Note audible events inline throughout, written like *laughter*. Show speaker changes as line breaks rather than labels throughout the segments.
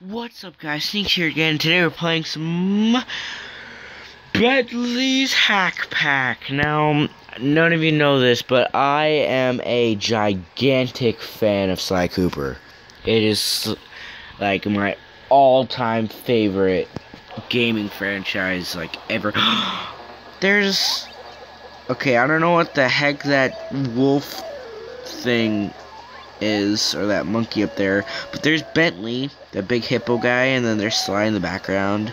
What's up guys, Sneaks here again. Today we're playing some Bentley's Hack Pack. Now, none of you know this, but I am a gigantic fan of Sly Cooper. It is like my all-time favorite gaming franchise like ever. *gasps* There's Okay, I don't know what the heck that wolf thing is, or that monkey up there. But there's Bentley, the big hippo guy, and then there's Sly in the background.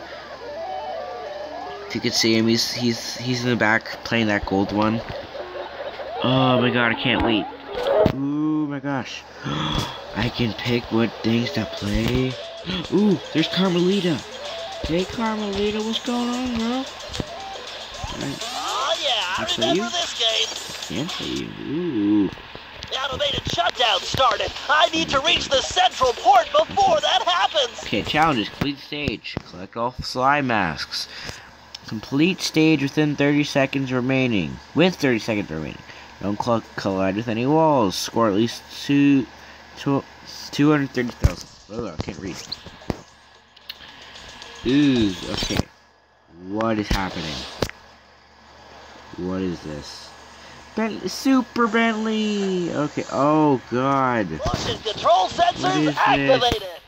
If you could see him, he's he's he's in the back playing that gold one. Oh my god, I can't wait. Ooh my gosh. *gasps* I can pick what things to play. *gasps* Ooh, there's Carmelita. Hey Carmelita, what's going on, bro?
Oh yeah, I remember this game.
Can't see you. Ooh.
Automated shutdown started. I need to reach the central port before that happens.
Okay, challenges. Complete stage. Collect all Sly masks. Complete stage within 30 seconds remaining. With 30 seconds remaining. Don't collide with any walls. Score at least two, two, 230,000. Oh, I can't read. Ooh, okay. What is happening? What is this? Bentley, Super Bentley. Okay. Oh God.
Motion control sensors activated. This?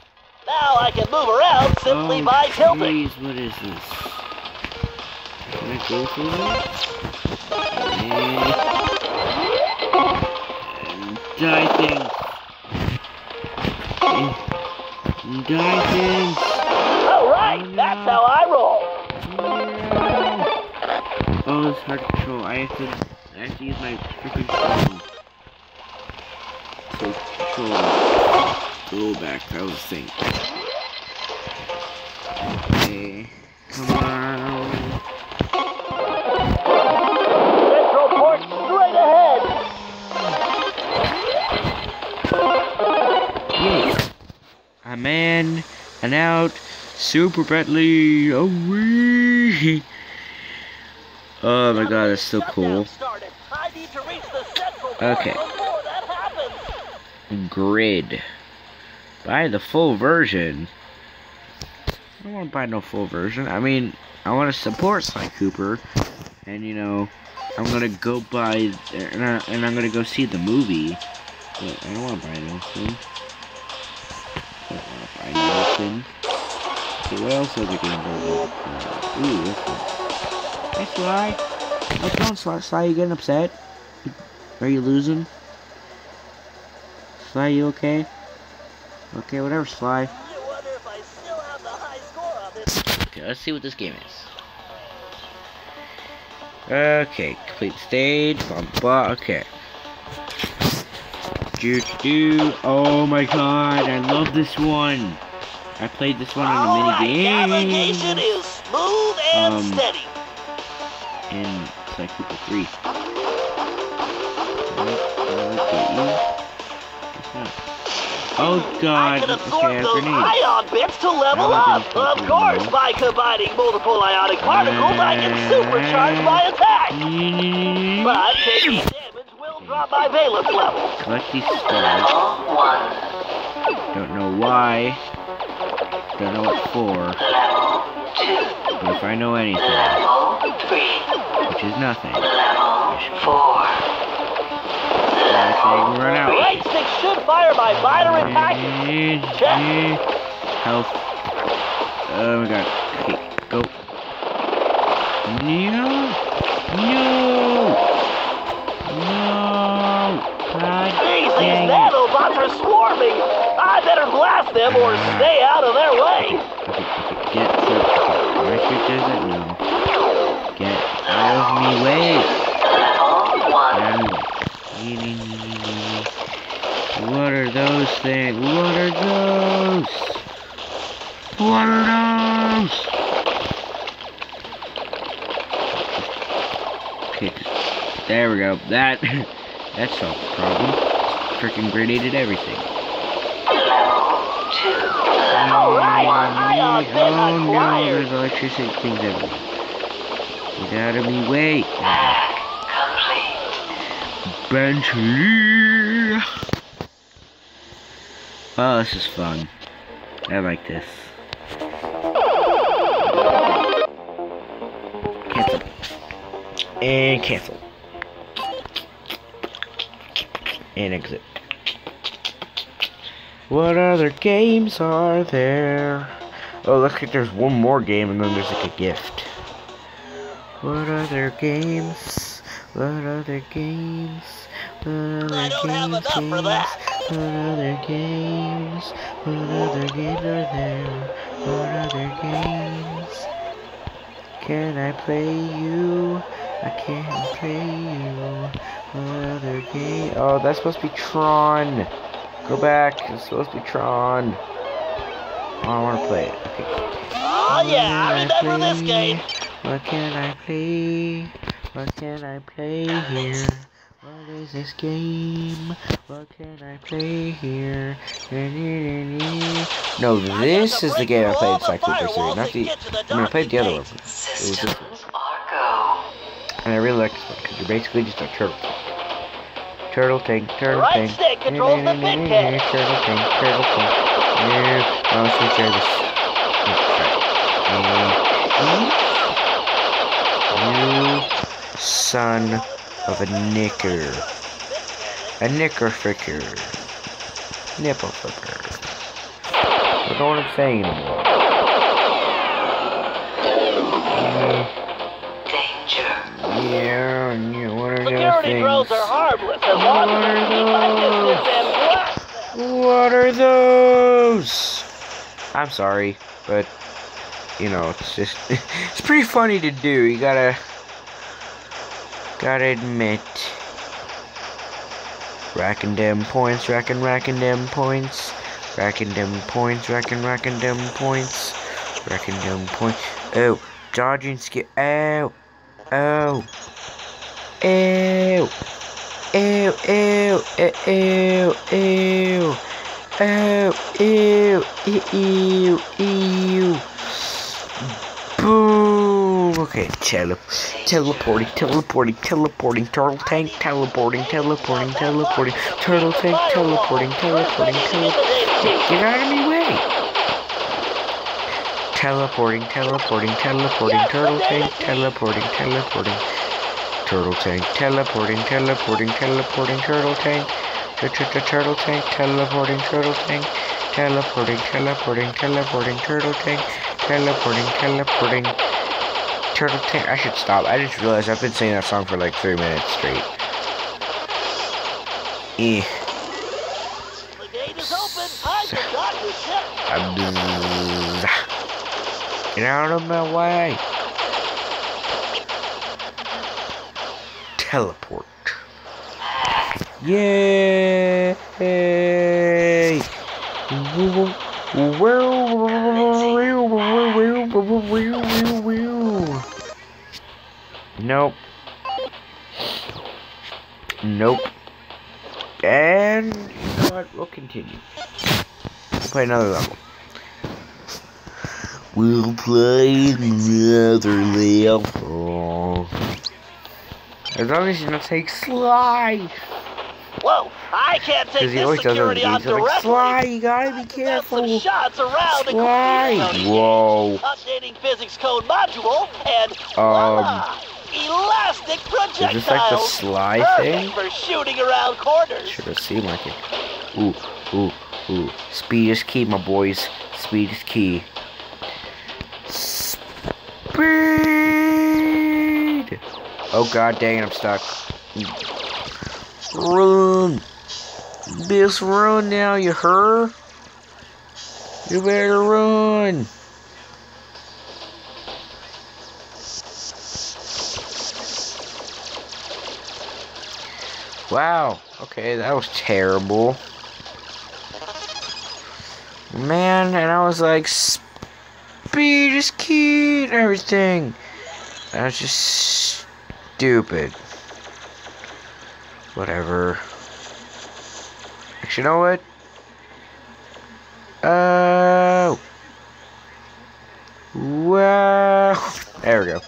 Now I can move around simply oh, by tilting.
Geez, what is this? Can I go through this? And die things. And die things.
All right, oh, no. that's how I roll.
Oh, it's hard to control. I have to. I have to use my freaking phone to control go back. That was the thing. Okay, come on.
Central port straight ahead.
I'm in and out. Super Bentley. Oh wee. Oh my god, that's so cool. Okay. Grid. Buy the full version. I don't want to buy no full version. I mean, I want to support Sly Cooper. And, you know, I'm going to go buy, and, I, and I'm going to go see the movie. But I don't want to buy nothing. I don't want to buy nothing. Okay, what else is the game? Ooh, this one. Hey, Sly. What's going Sly? Sly, you getting upset? Are you losing? Sly, you okay? Okay, whatever, Sly. Okay, let's see what this game is. Okay, complete stage, blah blah, okay. Do do, oh my god, I love this one. I played this one on a mini game.
Navigation is smooth and um, steady.
In Sly Cooper 3. Oh god,
I can absorb those ion bits to level up. Of course, by combining multiple ionic particles, I can supercharge my attack. But taking damage will drop my valence level.
Collect these stars. Don't know why. Don't know what for. But if I know anything, which is nothing,
four
run out.
Right stick should fire my minor impact. Check.
Health. Oh my god. Okay, go. No. No. No. God
Jeez, these nanobots are swarming. I better blast them or stay out of their
those things? What are those? What are those? Okay, there we go. That *laughs* that solved the problem. Freaking grenaded everything.
Alright,
oh no, there's electricity things everywhere. Get out of me, wait. Bentley. Oh, this is fun. I like this. Cancel. And cancel. And exit. What other games are there? Oh, looks like there's one more game and then there's like a gift. What other games? What other games? What other
I don't have
games?
enough for that.
What other games? What other games are there? What other games? Can I play you? I can't play you. What other game? Oh, that's supposed to be Tron. Go back. It's supposed to be Tron. Oh, I want to play it. Okay.
Oh yeah, I remember this game.
What can I play? What can I play here? What is this game? What can I play here? No, this is the game I played in Sly Cooper 3, not the... I mean, I played the other one. It was this one. And I really like this one, because you're basically just a turtle. Turtle tank, turtle
Right
tank.
stick controls the big tank.
Turtle tank, turtle tank. Yeah, service. You son of a knicker. A knicker fricker. Nipple flipper. I don't know what I'm saying anymore. Yeah, yeah, what are those
Security
things?
drones are harmless as long as you keep my distance and blast them.
What are those? I'm sorry, but you know, it's just *laughs* it's pretty funny to do. You gotta gotta admit. Racking them points, racking, racking them points, racking them points, racking, racking them points, racking them points. Oh, dodging skip. Oh, oh, ew, ew, ew, ew, ew, ew, ew, ew, ew. Boom. Okay, tele teleporting, teleporting, teleporting, turtle tank, teleporting, teleporting, teleporting, turtle tank, teleporting, teleporting, teleporting. Get out of me way! Teleporting, teleporting, teleporting, turtle tank, teleporting, teleporting, turtle tank, teleporting, teleporting, teleporting, turtle tank, turtle tank, teleporting, turtle tank, teleporting, teleporting, teleporting, turtle tank, teleporting, teleporting, Turtle Tank. I should stop. I just realized I've been singing that song for like three minutes straight. Eh.
Get out of my way. Teleport.
Yay! Woo woo woo woo woo woo Yay! Nope. Nope. And you know what? We'll continue. We'll play another level. We'll play another level. As long as you don't take Sly.
Whoa, I can't take
Because he
this
always does
security on
everything. He's like. Sly, you gotta be
That's some
careful.
shots around the
Sly. Whoa.
Updating physics code module and
Um,
voila, elastic projectiles.
Is this like the Sly
Perfect
thing?
for shooting around corners.
Should have seemed like it. Ooh, ooh, ooh. Speed is key, my boys. Speed is key. Speed! Oh god dang it, I'm stuck. Run! Just run now, you her. You better run! Wow. Okay, that was terrible. Man, and I was like, speed is key and everything. That was just stupid. Whatever. Actually, you know what? Uh, oh. Wow. There we go.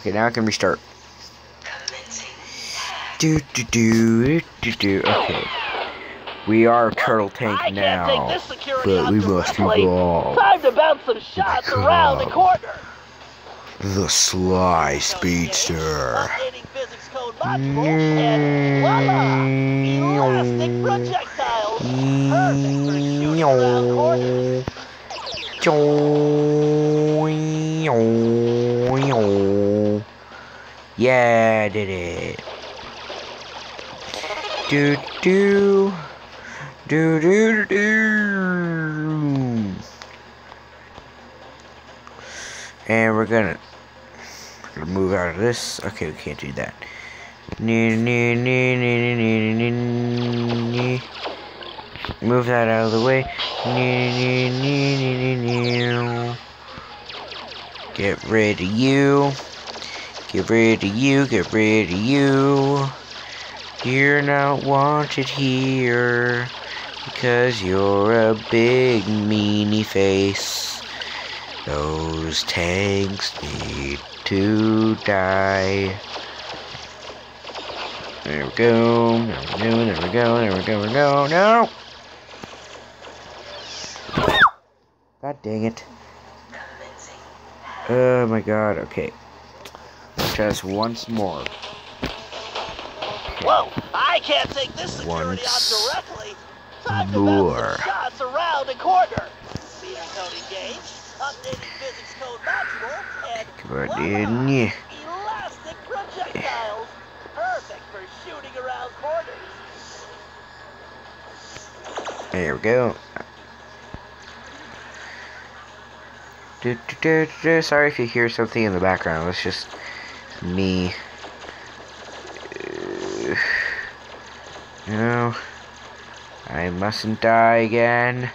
Okay, now I can restart. Do do do do do. Okay. We are Turtle Tank
I
now.
can't take this
but we must evolve.
Time to bounce some shots around the corner.
The Sly Speedster.
Updating physics code module, and voila! Elastic projectiles. Perfect for shooting around corners.
Yeah, I did it. Do do do do do. And we're gonna move out of this. Okay, we can't do that. Move that out of the way. Get rid of you. Get rid of you. Get rid of you. You're not wanted here because you're a big meanie face. Those tanks need to die. There we go. There we go. There we go. There we go. There we go. No. God dang it. Oh my god. Okay. Let's try this once more.
Whoa! I can't take this security
Once
on directly. Time to
more.
shots around the corner. Speed code engaged. Updating physics code module, and voila! Elastic projectiles. Perfect for shooting around corners.
There we go. Do, do, do. Sorry if you hear something in the background. It's just me. No. I mustn't die again.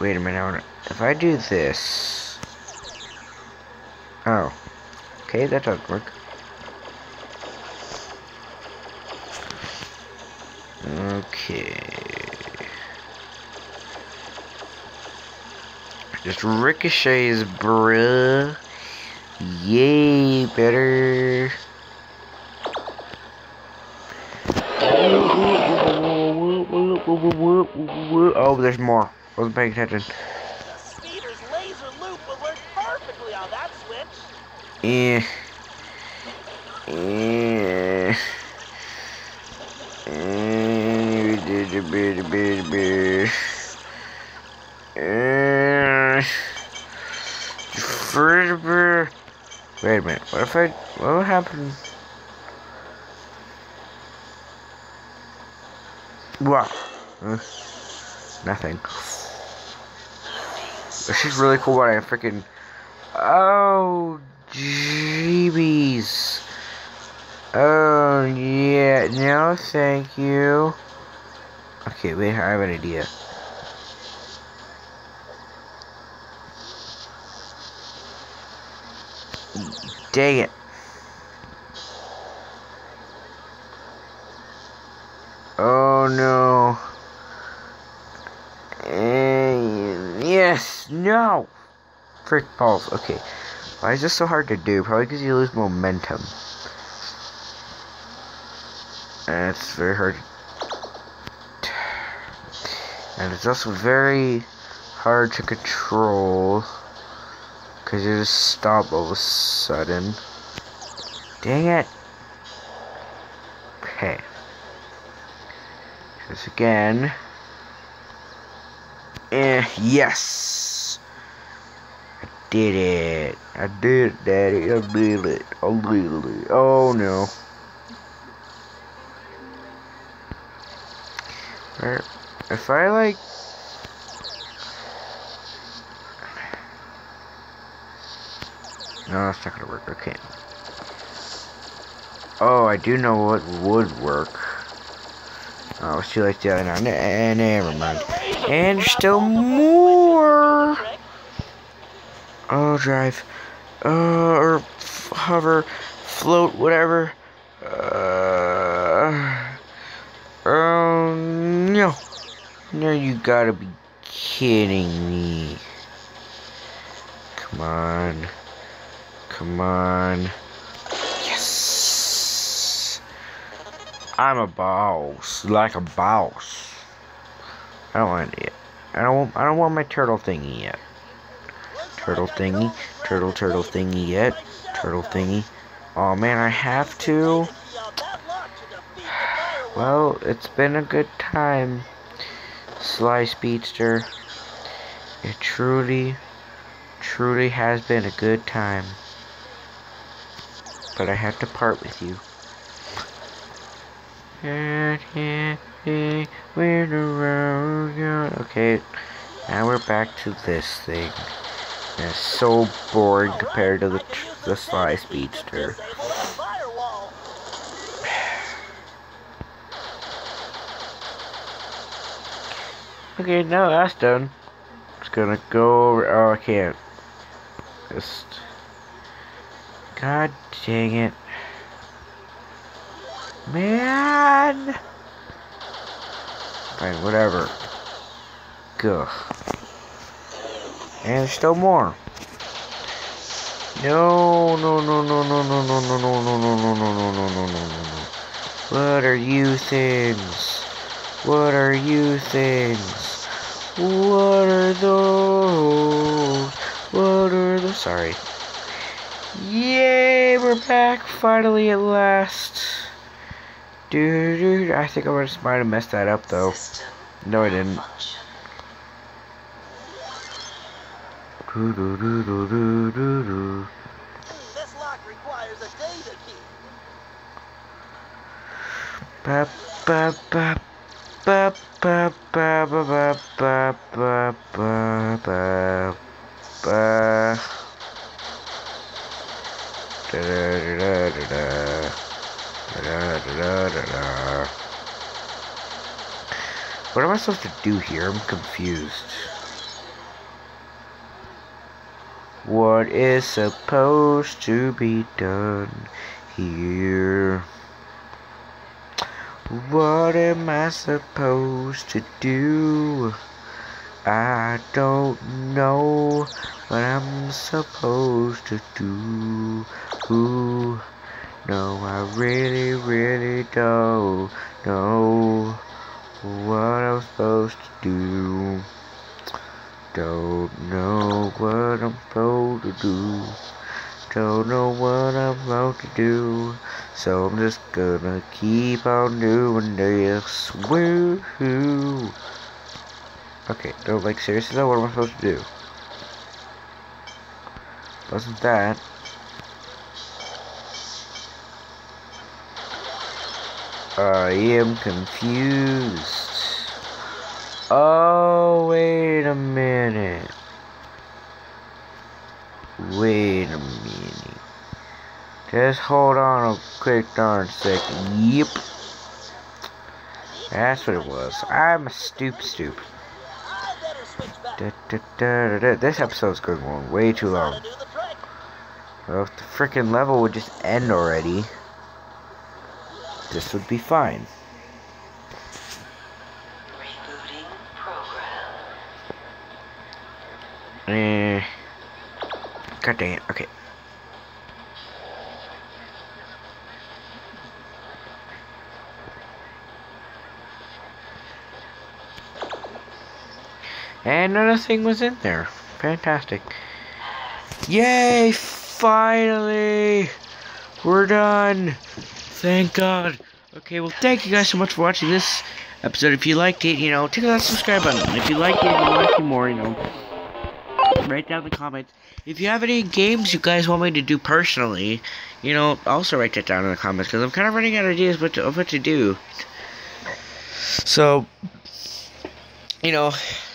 Wait a minute. If I do this. Oh. Okay, that doesn't work. Okay. Just ricochets, bruh. Yay, better. Oh, there's more. Wasn't paying attention.
Speeder's laser loop will work perfectly on that switch.
Eh. Eh. Eh. Eh. Further- Wait a minute. What if I? What would happen? What? Nothing. This is really cool. What I freaking. Oh, jeebies. Oh, yeah. No, thank you. Okay, wait. I have an idea. Dang it. Oh no. Eh, yes, no. Frick balls. Okay. Why is this so hard to do? Probably because you lose momentum. And it's very hard. And it's also very hard to control. Because you just stop all of a sudden. Dang it. Okay. This again. Eh, yes. Did it. I did it, Daddy. I did it. I did it. Oh no. If I like. No, that's not gonna work. Okay. Oh, I do know what would work. Oh, it's too late the other. Never mind. And still more. Oh, drive. Uh, or hover, float, whatever. Uh, oh, no. No, you gotta be kidding me. Come on. Come on. Yes. I'm a boss, like a boss. I don't want it. I don't. I don't want my turtle thingy yet. Turtle thingy, turtle turtle thingy yet. Turtle thingy. Oh man, I have to. Well, it's been a good time, Sly Speedster. It truly, truly has been a good time. But I have to part with you. Okay, now we're back to this thing. It's so boring compared to the the Sly Speedster. *sighs* Okay, now that's done. Just gonna go over. Oh, I can't. Just. God dang it. Man! Fine, whatever. Gah. And still more. No, no, no, no, no, no, no, no, no, no, no, no, no, no, no, no, no, no. What are you things? What are you things? What are those? What are those? Sorry. Yay, we're back finally at last. Dude, I think I might have messed that up though. No, I didn't. Do, do, do, do, do, do, do.
This lock requires a data key.
Ba ba ba ba ba ba ba ba ba ba ba ba. Da da da da da. Da da da da da. What am I supposed to do here? I'm confused. What is supposed to be done here? What am I supposed to do? I don't know what I'm supposed to do. Ooh, no, I really, really don't know what I'm supposed to do. Don't know what I'm supposed to do. Don't know what I'm about to do. So I'm just gonna keep on doing this. Woohoo! Okay, no, like seriously though, what am I supposed to do? Wasn't that? I am confused. Oh, wait a minute. Wait a minute. Just hold on a quick darn second. Yep. That's what it was. I'm a stoop stoop. Da, da, da. This episode's going on way too long. Well, if the freaking level would just end already, this would be fine. God dang it. Okay. And another thing was in there. Fantastic. Yay! Finally! We're done! Thank God. Okay, well, thank you guys so much for watching this episode. If you liked it, you know, tickle that subscribe button. If you liked it you want to see more, you know, write down in the comments. If you have any games you guys want me to do personally, you know, also write that down in the comments because I'm kind of running out of ideas what to, of what to do. So, you know,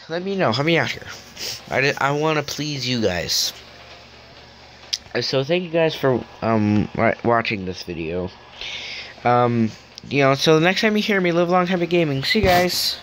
let me know. Help me out here. I, I want to please you guys. Uh, So thank you guys for um watching this video. Um, you know, so the next time you hear me, live long time of gaming. See you guys.